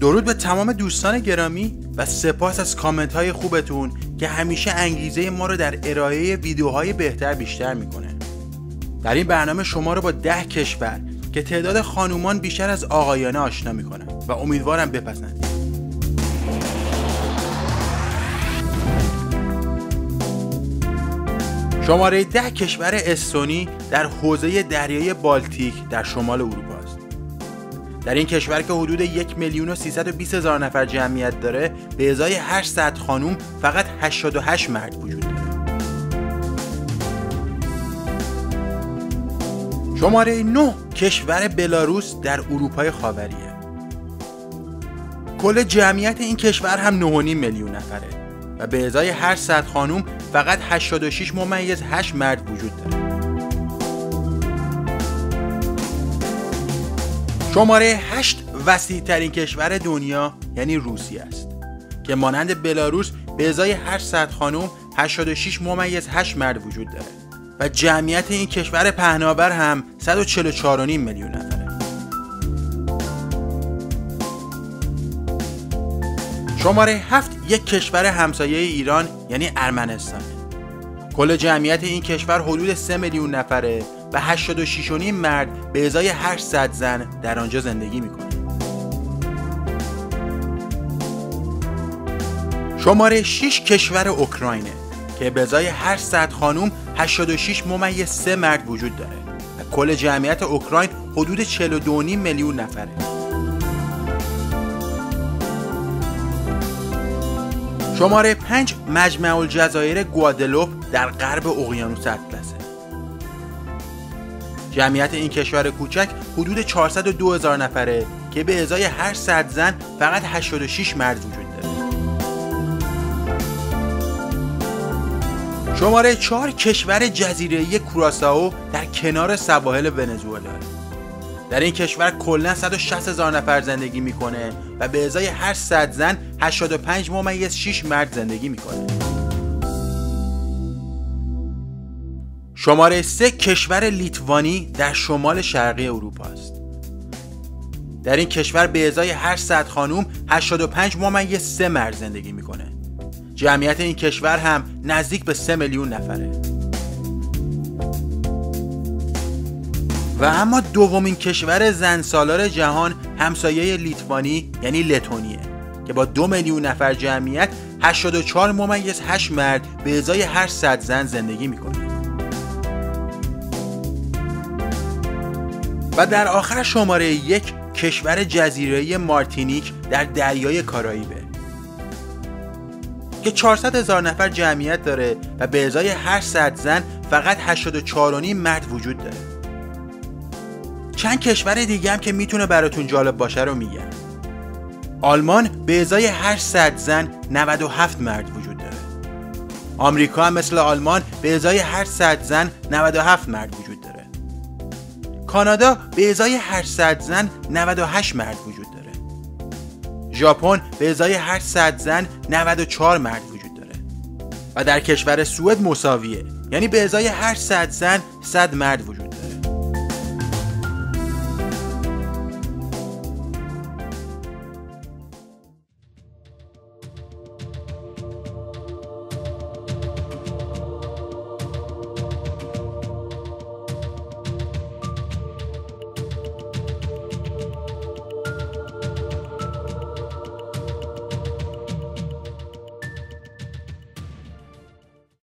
درود به تمام دوستان گرامی و سپاس از کامنت های خوبتون که همیشه انگیزه ما رو در ارائه ویدیوهای بهتر بیشتر می‌کنه در این برنامه شما رو با ده کشور که تعداد خانومان بیشتر از آقایانه آشنا می‌کنم و امیدوارم بپسندید شماره ده کشور استونی در حوزه دریای بالتیک در شمال اروپا. در این کشور که حدود یک میلیون و 320 هزار نفر جمعیت داره به ازای 800 خانوم فقط 88 مرد وجود داره. شماره 9 کشور بلاروس در اروپای خاوریه. کل جمعیت این کشور هم 9.5 میلیون نفره و به ازای هر صد خانوم فقط 86 ممیز 8 مرد وجود داره شماره 8 وسیع ترین کشور دنیا یعنی روسیه است که مانند بلاروس به ازای هر صد خانوم 86 ممیز 8 مرد وجود داره و جمعیت این کشور پهناور هم 144.5 میلیون نفره. شماره 7 یک کشور همسایه ایران یعنی ارمنستان. کل جمعیت این کشور حدود 3 میلیون نفره و 86.5 مرد به ازای 800 زن در آنجا زندگی می‌کنه شماره 6 کشور اوکراینه که به ازای هر 100 خانوم 86 ممیز 3 مرد وجود داره و کل جمعیت اوکراین حدود 42.5 میلیون نفره. شماره 5 مجمع الجزایر گوادلوپ در غرب اقیانوس اطلسه. جمعیت این کشور کوچک حدود 402 هزار نفره که به ازای هر صد زن فقط 86 مرد وجود داره. شماره 4 کشور جزیره‌ای کوراسائو در کنار سواحل ونزوئلا. در این کشور کلا 160 هزار نفر زندگی می‌کنه و به ازای هر 100 زن 85 ممیز 6 مرد زندگی می‌کنه. شماره 3 کشور لیتوانی در شمال شرقی اروپا است. در این کشور به ازای هر 100 خانوم 85 ممیز 3 مرد زندگی می‌کنه. جمعیت این کشور هم نزدیک به 3 میلیون نفره. و اما دومین کشور زن سالار جهان همسایه لیتوانی یعنی لتونیه که با دو میلیون نفر جمعیت 84 ممیز 8 مرد به ازای هر صد زن زندگی می‌کنه. و در آخر شماره یک کشور جزیره مارتینیک در دریای کارائیبه. که 400 هزار نفر جمعیت داره و به ازای هر صد زن فقط 84 مرد وجود داره. چند کشور دیگه هم که می‌تونه براتون جالب باشه رو میگم. آلمان به ازای هر صد زن 97 مرد وجود داره. آمریکا هم مثل آلمان به ازای هر صد زن 97 مرد وجود داره. کانادا به ازای صد زن 98 مرد وجود داره. ژاپن به ازای هر صد زن 94 مرد وجود داره. و در کشور سوئد مساویه. یعنی به ازای هر صد زن 100 مرد وجود داره.